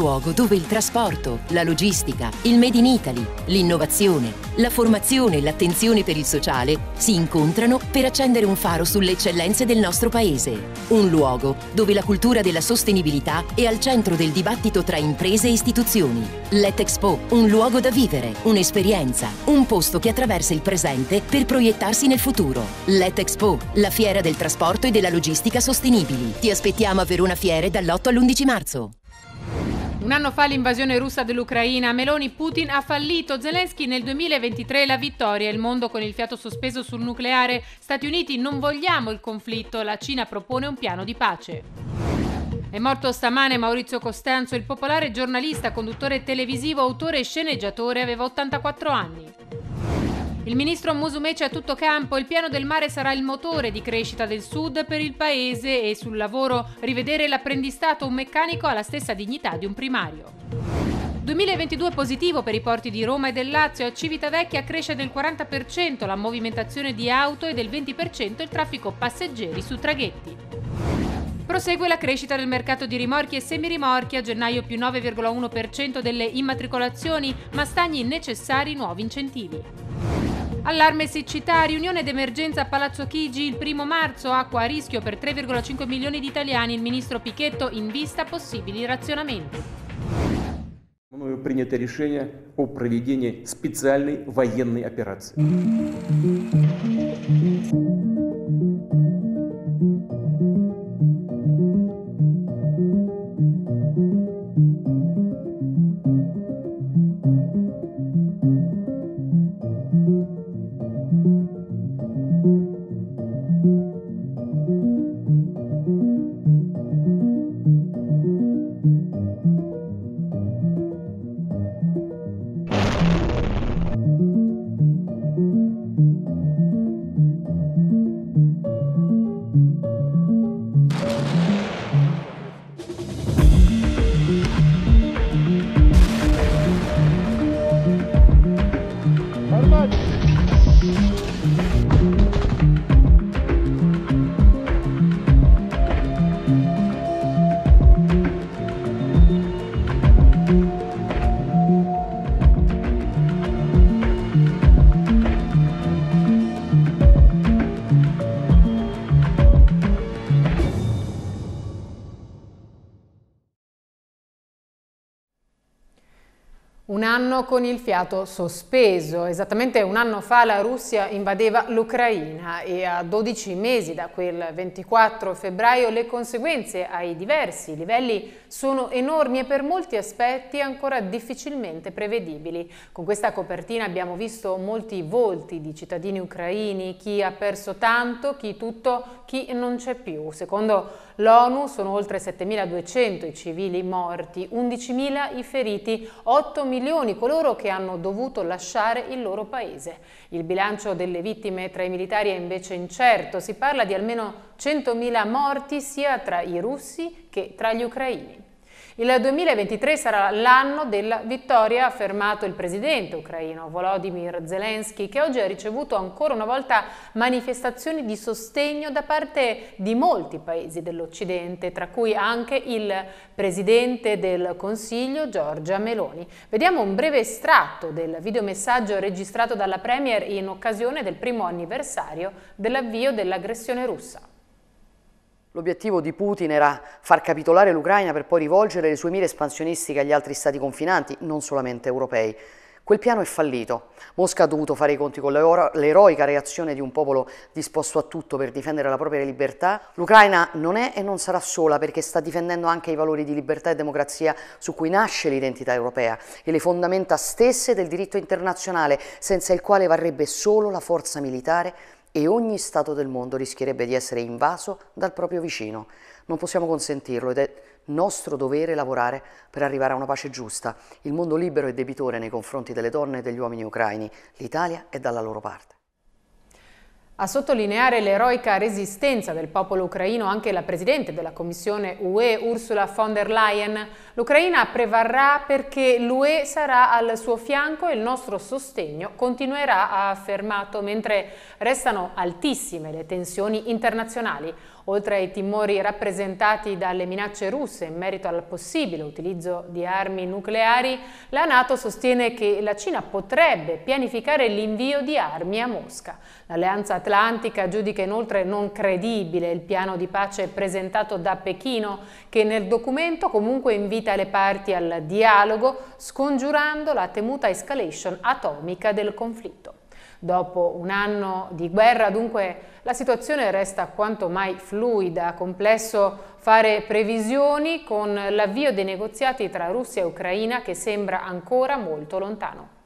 Luogo dove il trasporto, la logistica, il Made in Italy, l'innovazione, la formazione e l'attenzione per il sociale si incontrano per accendere un faro sulle eccellenze del nostro paese. Un luogo dove la cultura della sostenibilità è al centro del dibattito tra imprese e istituzioni. L'Etexpo, un luogo da vivere, un'esperienza, un posto che attraversa il presente per proiettarsi nel futuro. L'Etexpo, la fiera del trasporto e della logistica sostenibili. Ti aspettiamo a Verona Fiere dall'8 all'11 marzo. Un anno fa l'invasione russa dell'Ucraina, Meloni Putin ha fallito, Zelensky nel 2023 la vittoria, il mondo con il fiato sospeso sul nucleare, Stati Uniti non vogliamo il conflitto, la Cina propone un piano di pace. È morto stamane Maurizio Costanzo, il popolare giornalista, conduttore televisivo, autore e sceneggiatore, aveva 84 anni. Il ministro Musumeci a tutto campo, il piano del mare sarà il motore di crescita del sud per il paese e sul lavoro rivedere l'apprendistato un meccanico ha la stessa dignità di un primario. 2022 positivo per i porti di Roma e del Lazio, a Civitavecchia cresce del 40% la movimentazione di auto e del 20% il traffico passeggeri su traghetti. Prosegue la crescita del mercato di rimorchi e semirimorchi, a gennaio più 9,1% delle immatricolazioni, ma stagni necessari nuovi incentivi. Allarme siccità, riunione d'emergenza a Palazzo Chigi il primo marzo, acqua a rischio per 3,5 milioni di italiani, il ministro Pichetto in vista possibili razionamenti. Мною принято решение о проведении специальной военной операции. Anno con il fiato sospeso. Esattamente un anno fa la Russia invadeva l'Ucraina e a 12 mesi da quel 24 febbraio le conseguenze ai diversi livelli sono enormi e per molti aspetti ancora difficilmente prevedibili. Con questa copertina abbiamo visto molti volti di cittadini ucraini, chi ha perso tanto, chi tutto, chi non c'è più. Secondo l'ONU sono oltre 7.200 i civili morti, 11.000 i feriti, 8 milioni coloro che hanno dovuto lasciare il loro paese. Il bilancio delle vittime tra i militari è invece incerto, si parla di almeno 100.000 morti sia tra i russi che tra gli ucraini. Il 2023 sarà l'anno della vittoria, ha affermato il presidente ucraino Volodymyr Zelensky, che oggi ha ricevuto ancora una volta manifestazioni di sostegno da parte di molti paesi dell'Occidente, tra cui anche il presidente del Consiglio Giorgia Meloni. Vediamo un breve estratto del videomessaggio registrato dalla Premier in occasione del primo anniversario dell'avvio dell'aggressione russa. L'obiettivo di Putin era far capitolare l'Ucraina per poi rivolgere le sue mire espansionistiche agli altri stati confinanti, non solamente europei. Quel piano è fallito. Mosca ha dovuto fare i conti con l'eroica reazione di un popolo disposto a tutto per difendere la propria libertà. L'Ucraina non è e non sarà sola perché sta difendendo anche i valori di libertà e democrazia su cui nasce l'identità europea e le fondamenta stesse del diritto internazionale, senza il quale varrebbe solo la forza militare e ogni Stato del mondo rischierebbe di essere invaso dal proprio vicino. Non possiamo consentirlo ed è nostro dovere lavorare per arrivare a una pace giusta. Il mondo libero è debitore nei confronti delle donne e degli uomini ucraini. L'Italia è dalla loro parte. A sottolineare l'eroica resistenza del popolo ucraino anche la Presidente della Commissione UE, Ursula von der Leyen. L'Ucraina prevarrà perché l'UE sarà al suo fianco e il nostro sostegno continuerà, ha affermato, mentre restano altissime le tensioni internazionali. Oltre ai timori rappresentati dalle minacce russe in merito al possibile utilizzo di armi nucleari, la Nato sostiene che la Cina potrebbe pianificare l'invio di armi a Mosca. L'Alleanza Atlantica giudica inoltre non credibile il piano di pace presentato da Pechino, che nel documento comunque invita le parti al dialogo, scongiurando la temuta escalation atomica del conflitto. Dopo un anno di guerra, dunque, la situazione resta quanto mai fluida, complesso fare previsioni con l'avvio dei negoziati tra Russia e Ucraina che sembra ancora molto lontano.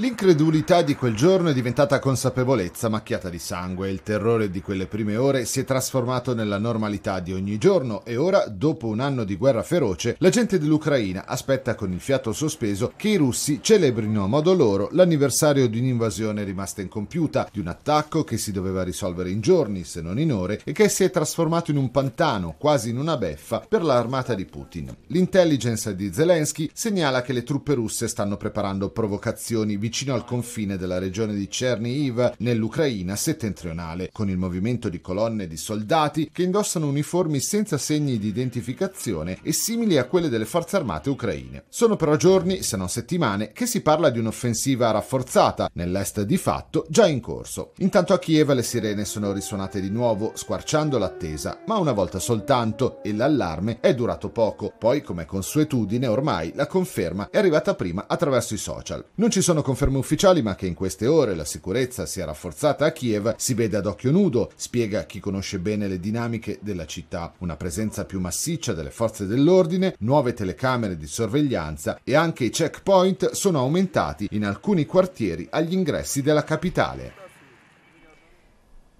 L'incredulità di quel giorno è diventata consapevolezza macchiata di sangue. Il terrore di quelle prime ore si è trasformato nella normalità di ogni giorno e ora, dopo un anno di guerra feroce, la gente dell'Ucraina aspetta con il fiato sospeso che i russi celebrino a modo loro l'anniversario di un'invasione rimasta incompiuta, di un attacco che si doveva risolvere in giorni, se non in ore, e che si è trasformato in un pantano, quasi in una beffa, per l'armata di Putin. L'intelligence di Zelensky segnala che le truppe russe stanno preparando provocazioni vicino al confine della regione di Chernihiv nell'Ucraina settentrionale, con il movimento di colonne di soldati che indossano uniformi senza segni di identificazione e simili a quelle delle forze armate ucraine. Sono però giorni, se non settimane, che si parla di un'offensiva rafforzata nell'est di fatto già in corso. Intanto a Kiev le sirene sono risuonate di nuovo, squarciando l'attesa, ma una volta soltanto e l'allarme è durato poco. Poi, come consuetudine, ormai la conferma è arrivata prima attraverso i social. Non ci sono conferme conferme ufficiali, ma che in queste ore la sicurezza sia rafforzata a Kiev, si vede ad occhio nudo, spiega chi conosce bene le dinamiche della città. Una presenza più massiccia delle forze dell'ordine, nuove telecamere di sorveglianza e anche i checkpoint sono aumentati in alcuni quartieri agli ingressi della capitale.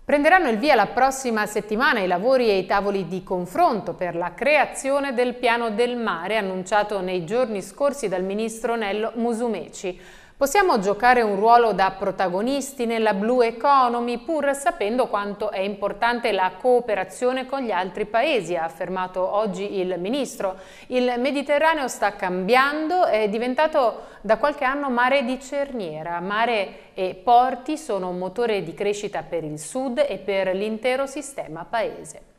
Prenderanno il via la prossima settimana i lavori e i tavoli di confronto per la creazione del piano del mare annunciato nei giorni scorsi dal ministro Nello Musumeci. Possiamo giocare un ruolo da protagonisti nella Blue Economy pur sapendo quanto è importante la cooperazione con gli altri paesi, ha affermato oggi il Ministro. Il Mediterraneo sta cambiando, è diventato da qualche anno mare di cerniera. Mare e porti sono un motore di crescita per il Sud e per l'intero sistema paese.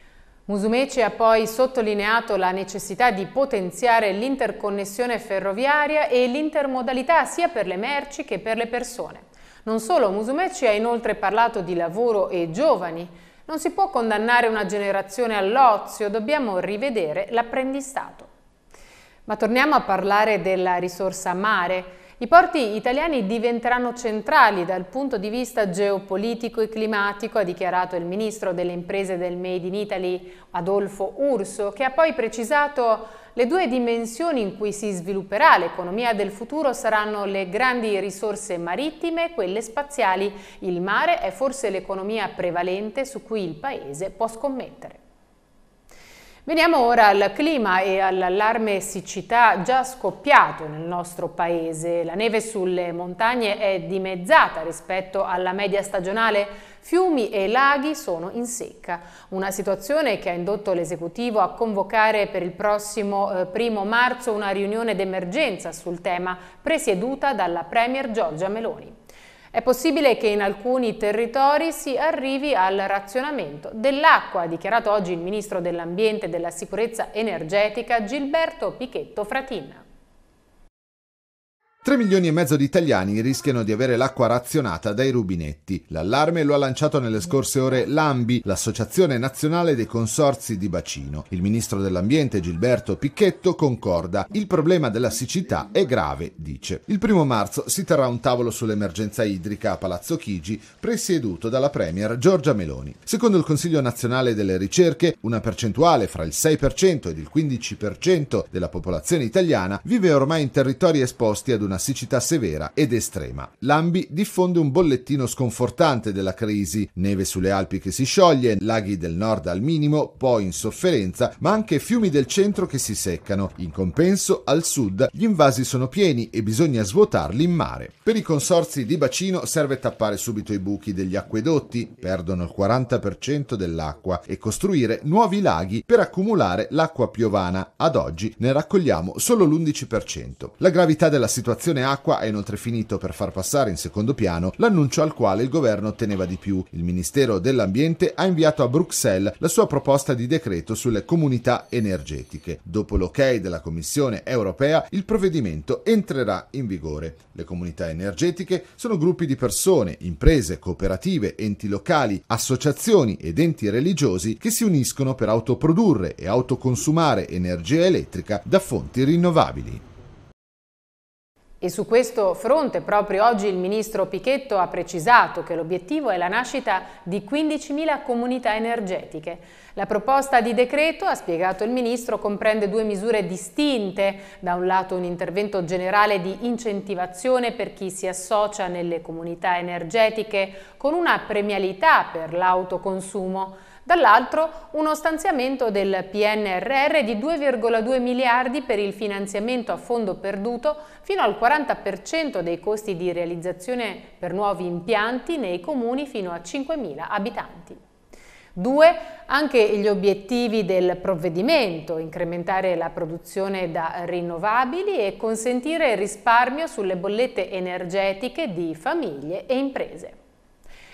Musumeci ha poi sottolineato la necessità di potenziare l'interconnessione ferroviaria e l'intermodalità sia per le merci che per le persone. Non solo, Musumeci ha inoltre parlato di lavoro e giovani. Non si può condannare una generazione all'ozio, dobbiamo rivedere l'apprendistato. Ma torniamo a parlare della risorsa mare. I porti italiani diventeranno centrali dal punto di vista geopolitico e climatico, ha dichiarato il ministro delle imprese del Made in Italy Adolfo Urso, che ha poi precisato le due dimensioni in cui si svilupperà l'economia del futuro saranno le grandi risorse marittime e quelle spaziali. Il mare è forse l'economia prevalente su cui il Paese può scommettere. Veniamo ora al clima e all'allarme siccità già scoppiato nel nostro paese. La neve sulle montagne è dimezzata rispetto alla media stagionale. Fiumi e laghi sono in secca. Una situazione che ha indotto l'esecutivo a convocare per il prossimo eh, primo marzo una riunione d'emergenza sul tema presieduta dalla Premier Giorgia Meloni. È possibile che in alcuni territori si arrivi al razionamento dell'acqua, ha dichiarato oggi il Ministro dell'Ambiente e della Sicurezza Energetica Gilberto Pichetto Fratin. 3 milioni e mezzo di italiani rischiano di avere l'acqua razionata dai rubinetti. L'allarme lo ha lanciato nelle scorse ore l'AMBI, l'Associazione Nazionale dei Consorzi di Bacino. Il ministro dell'Ambiente Gilberto Picchetto concorda. Il problema della siccità è grave, dice. Il primo marzo si terrà un tavolo sull'emergenza idrica a Palazzo Chigi, presieduto dalla Premier Giorgia Meloni. Secondo il Consiglio nazionale delle ricerche, una percentuale fra il 6% ed il 15% della popolazione italiana vive ormai in territori esposti ad una siccità severa ed estrema. L'AMBI diffonde un bollettino sconfortante della crisi, neve sulle Alpi che si scioglie, laghi del nord al minimo, poi in sofferenza, ma anche fiumi del centro che si seccano. In compenso, al sud gli invasi sono pieni e bisogna svuotarli in mare. Per i consorzi di bacino serve tappare subito i buchi degli acquedotti, perdono il 40% dell'acqua, e costruire nuovi laghi per accumulare l'acqua piovana. Ad oggi ne raccogliamo solo l'11%. La gravità della situazione Operazione Acqua ha inoltre finito per far passare in secondo piano l'annuncio al quale il governo teneva di più. Il Ministero dell'Ambiente ha inviato a Bruxelles la sua proposta di decreto sulle comunità energetiche. Dopo l'ok della Commissione europea, il provvedimento entrerà in vigore. Le comunità energetiche sono gruppi di persone, imprese, cooperative, enti locali, associazioni ed enti religiosi che si uniscono per autoprodurre e autoconsumare energia elettrica da fonti rinnovabili. E su questo fronte proprio oggi il ministro Pichetto ha precisato che l'obiettivo è la nascita di 15.000 comunità energetiche. La proposta di decreto, ha spiegato il ministro, comprende due misure distinte. Da un lato un intervento generale di incentivazione per chi si associa nelle comunità energetiche con una premialità per l'autoconsumo dall'altro uno stanziamento del PNRR di 2,2 miliardi per il finanziamento a fondo perduto fino al 40% dei costi di realizzazione per nuovi impianti nei comuni fino a 5.000 abitanti. Due, anche gli obiettivi del provvedimento, incrementare la produzione da rinnovabili e consentire risparmio sulle bollette energetiche di famiglie e imprese.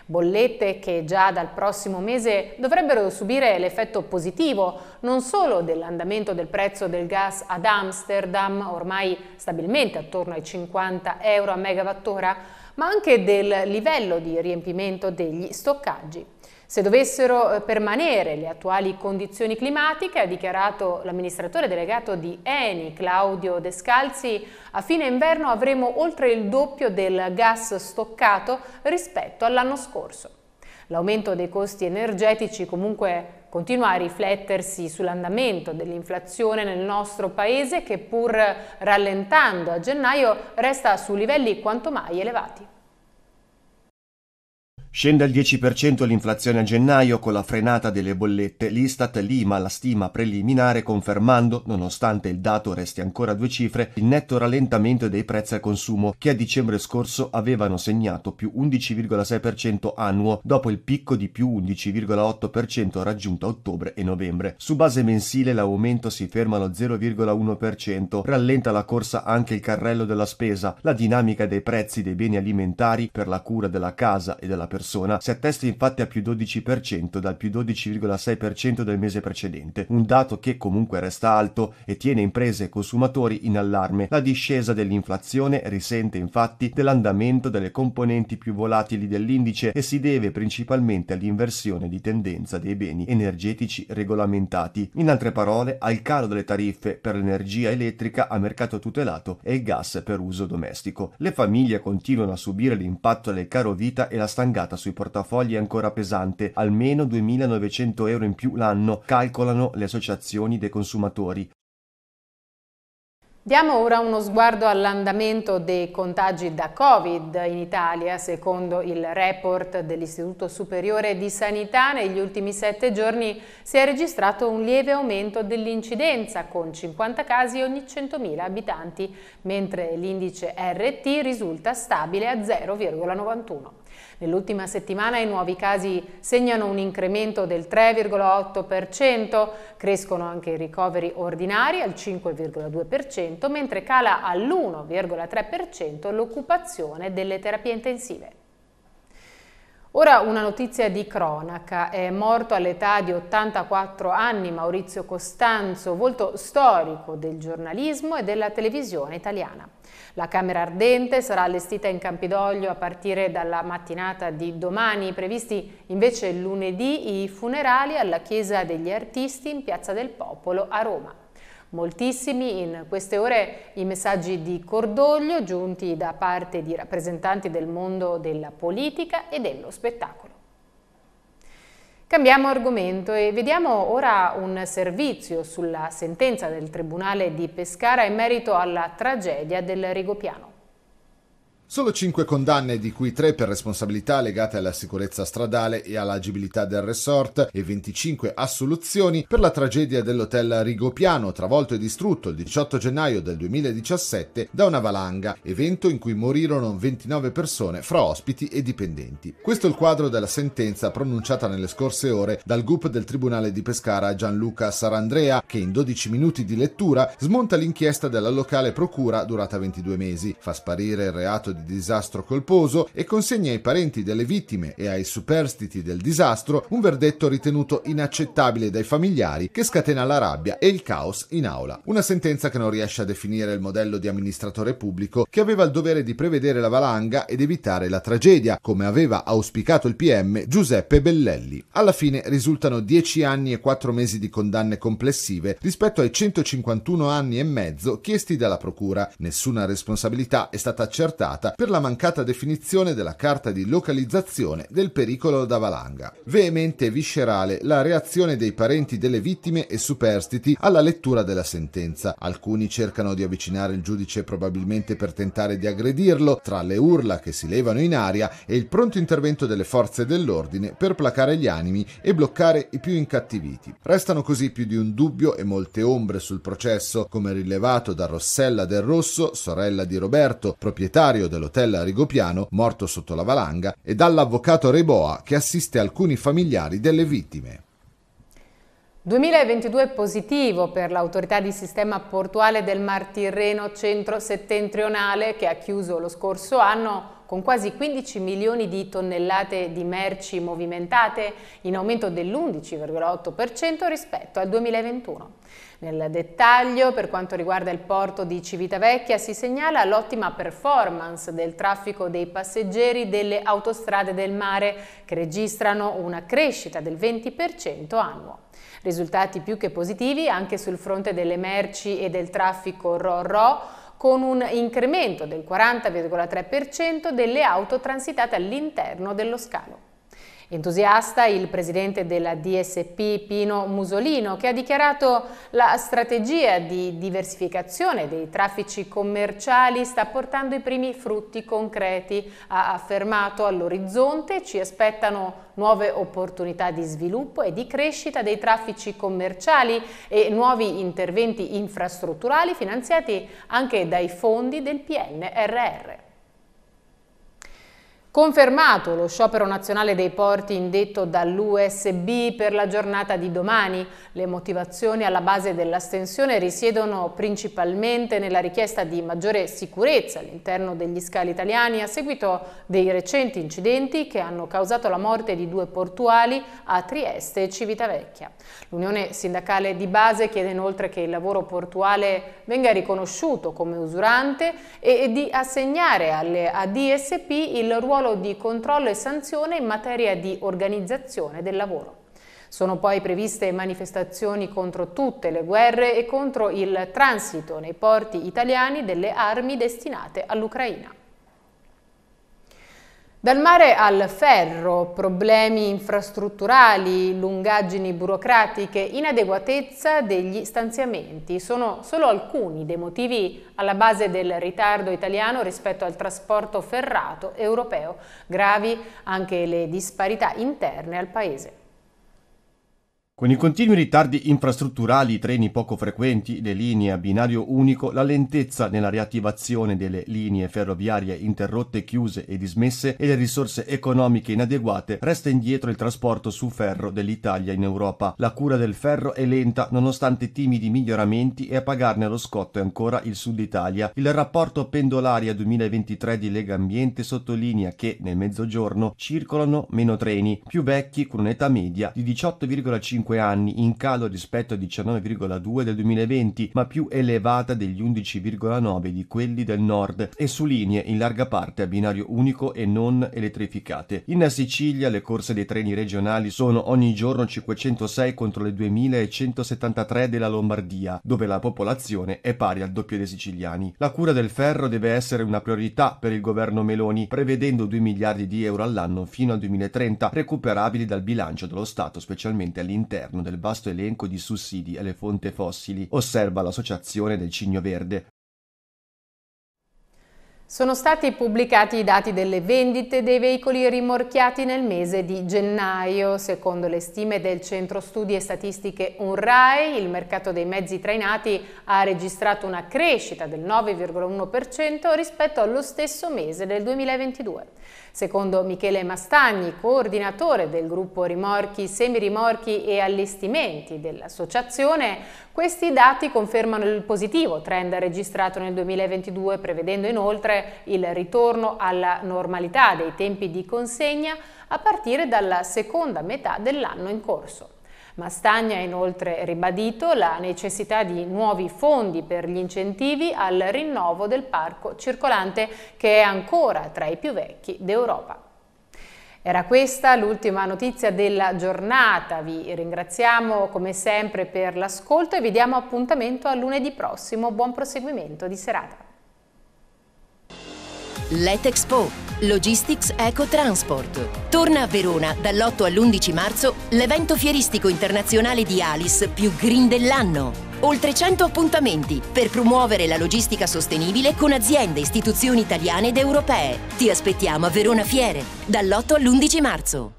Bollette che già dal prossimo mese dovrebbero subire l'effetto positivo non solo dell'andamento del prezzo del gas ad Amsterdam, ormai stabilmente attorno ai 50 euro a megawattora, ma anche del livello di riempimento degli stoccaggi. Se dovessero eh, permanere le attuali condizioni climatiche, ha dichiarato l'amministratore delegato di Eni, Claudio Descalzi, a fine inverno avremo oltre il doppio del gas stoccato rispetto all'anno scorso. L'aumento dei costi energetici comunque continua a riflettersi sull'andamento dell'inflazione nel nostro paese che pur rallentando a gennaio resta su livelli quanto mai elevati. Scende al 10% l'inflazione a gennaio con la frenata delle bollette. L'Istat lima la stima preliminare confermando, nonostante il dato resti ancora a due cifre, il netto rallentamento dei prezzi al consumo che a dicembre scorso avevano segnato più 11,6% annuo dopo il picco di più 11,8% raggiunto a ottobre e novembre. Su base mensile l'aumento si ferma allo 0,1%, rallenta la corsa anche il carrello della spesa, la dinamica dei prezzi dei beni alimentari per la cura della casa e della persona persona si attesta infatti a più 12% dal più 12,6% del mese precedente, un dato che comunque resta alto e tiene imprese e consumatori in allarme. La discesa dell'inflazione risente infatti dell'andamento delle componenti più volatili dell'indice e si deve principalmente all'inversione di tendenza dei beni energetici regolamentati, in altre parole al calo delle tariffe per l'energia elettrica a mercato tutelato e il gas per uso domestico. Le famiglie continuano a subire l'impatto del caro vita e la stangata sui portafogli è ancora pesante, almeno 2.900 euro in più l'anno, calcolano le associazioni dei consumatori. Diamo ora uno sguardo all'andamento dei contagi da Covid in Italia. Secondo il report dell'Istituto Superiore di Sanità, negli ultimi sette giorni si è registrato un lieve aumento dell'incidenza con 50 casi ogni 100.000 abitanti, mentre l'indice RT risulta stabile a 0,91. Nell'ultima settimana i nuovi casi segnano un incremento del 3,8%, crescono anche i ricoveri ordinari al 5,2%, mentre cala all'1,3% l'occupazione delle terapie intensive. Ora una notizia di cronaca. È morto all'età di 84 anni Maurizio Costanzo, volto storico del giornalismo e della televisione italiana. La Camera Ardente sarà allestita in Campidoglio a partire dalla mattinata di domani, previsti invece lunedì i funerali alla Chiesa degli Artisti in Piazza del Popolo a Roma. Moltissimi in queste ore i messaggi di cordoglio giunti da parte di rappresentanti del mondo della politica e dello spettacolo. Cambiamo argomento e vediamo ora un servizio sulla sentenza del Tribunale di Pescara in merito alla tragedia del Rigopiano. Solo cinque condanne, di cui tre per responsabilità legate alla sicurezza stradale e all'agibilità del resort, e 25 assoluzioni per la tragedia dell'hotel Rigopiano, travolto e distrutto il 18 gennaio del 2017 da una valanga, evento in cui morirono 29 persone fra ospiti e dipendenti. Questo è il quadro della sentenza pronunciata nelle scorse ore dal GUP del Tribunale di Pescara Gianluca Sarandrea, che in 12 minuti di lettura smonta l'inchiesta della locale procura durata 22 mesi, fa sparire il reato di disastro colposo e consegna ai parenti delle vittime e ai superstiti del disastro un verdetto ritenuto inaccettabile dai familiari che scatena la rabbia e il caos in aula. Una sentenza che non riesce a definire il modello di amministratore pubblico che aveva il dovere di prevedere la valanga ed evitare la tragedia, come aveva auspicato il PM Giuseppe Bellelli. Alla fine risultano 10 anni e 4 mesi di condanne complessive rispetto ai 151 anni e mezzo chiesti dalla Procura. Nessuna responsabilità è stata accertata giustificata per la mancata definizione della carta di localizzazione del pericolo da valanga. Veemente e viscerale la reazione dei parenti delle vittime e superstiti alla lettura della sentenza. Alcuni cercano di avvicinare il giudice probabilmente per tentare di aggredirlo, tra le urla che si levano in aria e il pronto intervento delle forze dell'ordine per placare gli animi e bloccare i più incattiviti. Restano così più di un dubbio e molte ombre sul processo, come rilevato da Rossella del Rosso, sorella di Roberto, proprietario dell'hotel Rigopiano, morto sotto la valanga, e dall'avvocato Reboa che assiste alcuni familiari delle vittime. 2022 positivo per l'autorità di sistema portuale del Mar Tirreno centro-settentrionale che ha chiuso lo scorso anno con quasi 15 milioni di tonnellate di merci movimentate in aumento dell'11,8% rispetto al 2021. Nel dettaglio, per quanto riguarda il porto di Civitavecchia, si segnala l'ottima performance del traffico dei passeggeri delle autostrade del mare, che registrano una crescita del 20% annuo. Risultati più che positivi anche sul fronte delle merci e del traffico RO-RO, con un incremento del 40,3% delle auto transitate all'interno dello scalo. Entusiasta il presidente della DSP Pino Musolino che ha dichiarato la strategia di diversificazione dei traffici commerciali sta portando i primi frutti concreti. Ha affermato all'orizzonte ci aspettano nuove opportunità di sviluppo e di crescita dei traffici commerciali e nuovi interventi infrastrutturali finanziati anche dai fondi del PNRR. Confermato lo sciopero nazionale dei porti indetto dall'USB per la giornata di domani, le motivazioni alla base dell'astensione risiedono principalmente nella richiesta di maggiore sicurezza all'interno degli scali italiani a seguito dei recenti incidenti che hanno causato la morte di due portuali a Trieste e Civitavecchia. L'Unione Sindacale di Base chiede inoltre che il lavoro portuale venga riconosciuto come usurante e di assegnare alle ADSP il ruolo ruolo di controllo e sanzione in materia di organizzazione del lavoro. Sono poi previste manifestazioni contro tutte le guerre e contro il transito nei porti italiani delle armi destinate all'Ucraina. Dal mare al ferro, problemi infrastrutturali, lungaggini burocratiche, inadeguatezza degli stanziamenti sono solo alcuni dei motivi alla base del ritardo italiano rispetto al trasporto ferrato europeo, gravi anche le disparità interne al Paese. Con i continui ritardi infrastrutturali, i treni poco frequenti, le linee a binario unico, la lentezza nella riattivazione delle linee ferroviarie interrotte, chiuse e dismesse e le risorse economiche inadeguate, resta indietro il trasporto su ferro dell'Italia in Europa. La cura del ferro è lenta nonostante timidi miglioramenti e a pagarne lo scotto è ancora il Sud Italia. Il rapporto pendolaria 2023 di Lega Ambiente sottolinea che nel mezzogiorno circolano meno treni, più vecchi con un'età media di 18,5 5 anni, in calo rispetto ai 19,2 del 2020, ma più elevata degli 11,9 di quelli del nord e su linee in larga parte a binario unico e non elettrificate. In Sicilia le corse dei treni regionali sono ogni giorno 506 contro le 2173 della Lombardia, dove la popolazione è pari al doppio dei siciliani. La cura del ferro deve essere una priorità per il governo Meloni, prevedendo 2 miliardi di euro all'anno fino al 2030, recuperabili dal bilancio dello Stato, specialmente all'interno all'interno del vasto elenco di sussidi alle fonti fossili, osserva l'Associazione del Cigno Verde. Sono stati pubblicati i dati delle vendite dei veicoli rimorchiati nel mese di gennaio. Secondo le stime del Centro Studi e Statistiche UNRAI, il mercato dei mezzi trainati ha registrato una crescita del 9,1% rispetto allo stesso mese del 2022. Secondo Michele Mastagni, coordinatore del gruppo rimorchi, semirimorchi e allestimenti dell'associazione, questi dati confermano il positivo trend registrato nel 2022, prevedendo inoltre il ritorno alla normalità dei tempi di consegna a partire dalla seconda metà dell'anno in corso. Mastagna ha inoltre ribadito la necessità di nuovi fondi per gli incentivi al rinnovo del parco circolante che è ancora tra i più vecchi d'Europa. Era questa l'ultima notizia della giornata, vi ringraziamo come sempre per l'ascolto e vi diamo appuntamento a lunedì prossimo, buon proseguimento di serata. Letexpo Logistics Eco Transport. Torna a Verona dall'8 all'11 marzo l'evento fieristico internazionale di Alice più green dell'anno. Oltre 100 appuntamenti per promuovere la logistica sostenibile con aziende e istituzioni italiane ed europee. Ti aspettiamo a Verona Fiere dall'8 all'11 marzo.